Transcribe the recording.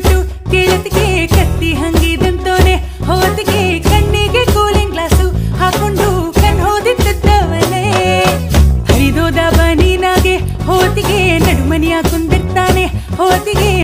ಜೊಟ್ಟು ಕೇಳತಿಗೆ ಕತ್ತಿ ಹಂಗಿದಂತೋನೆ ಹೋತಿಗೆ ಕಣ್ಣಿಗೆ cooling glass ಹಾಕೊಂಡು ಕಣ್ ಹೋದಿದ್ದವನೇ ಹರಿದೋದ ಬನೀನಾಗೆ ಹೋತಿಗೆ ನಡುಮನಿ ಹಾಕೊಂಡಿರ್ತಾನೆ